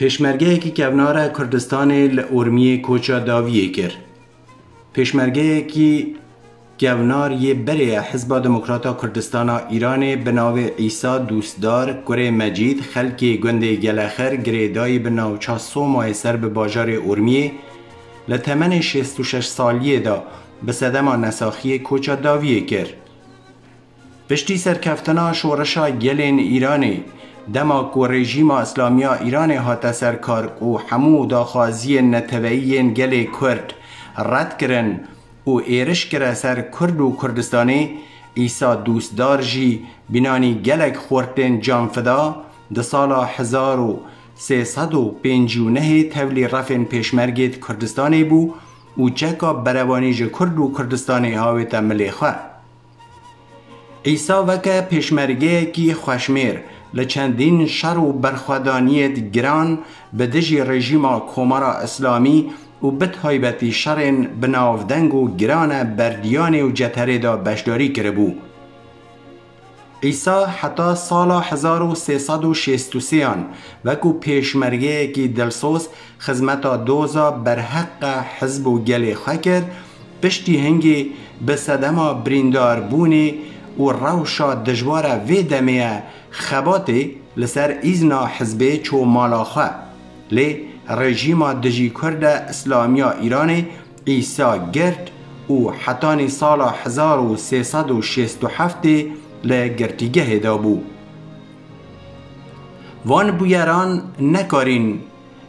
پیشمرگه کی کونار کردستان لورمی کوچا داویه کر پیشمرگه کی گونار یه بری حزب دموکراتا کردستان ایران بناو عیسی دوستدار گره مجید خلکی گنده گلخر گریدای بناو چاسو ماه سر به باجار ارمیه لتمن 66 سالیه دا به صدم نساخی کوچا داویه کر پشتی سرکفتنا شورشا گلین ایرانی دما کو رژیم اسلامیا ایران هات سرکار و همو داخوازی نتویین گل کرد. رد کرن و ایرش کرا سر کرد و کردستانی. ایسا دوستدار جی بینانی گلک خورتن جان فدا. ده و پنجونه تولی رفن پیشمرگید کردستانی بو و چکا بروانی کرد و کردستانی هاوی تملی خواه ایسا وکه پیشمرگه کی خوشمیر. لچندین شر و برخوادانیت گران به دژی رژیم کومارا اسلامی و بتهایبتی شرن بناودنگ و گران بردیان و جتره دا بشداری کرده بو. ایسا حتی سال 1363 وکو پیشمرگه کی دلسوس خزمتا دوزا بر حق حزب و گل کرد پشتی هنگی به صدما بریندار بونی و روشا دجوار وی دمه خباتی لسر ایزنا حزبه چو مالاخه لی رژیم دژی کرد اسلامیا ایران ایسا گرد و حتانی سال 1367 لگرتیگه دا بو وان بویران نکارین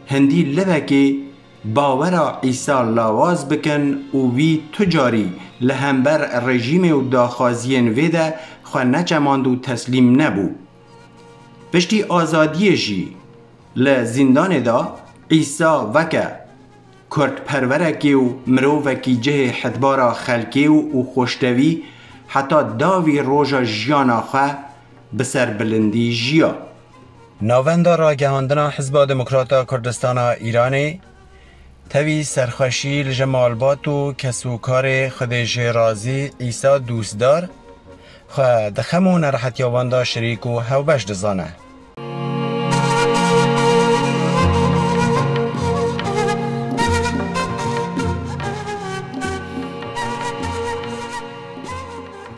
هندی لبکی باورا عیسی لاواز بکن و وی تجاری لهمبر رژیم و داخازین ویده خو نچماند و تسلیم نبو. پشتی آزادی جی. لزندان دا عیسی وکه. کرد پرورکی و مرووکی جه حدبارا خلکی و, و خوشتوی. حتی داوی روژا جیانا خواه بسر بلندی جیا ناوندا را گهاندنا حزب دموکراتا کردستان ایرانی توی سرخوشی لجمالبات و کسوکار خودش رازی ایسا دوستدار خواه دخمو نرحت یاواندا شریک و هاو بش دزانه